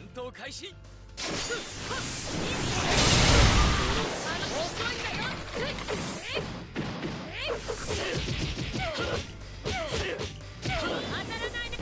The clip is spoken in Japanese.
戦闘開始。当たらないで。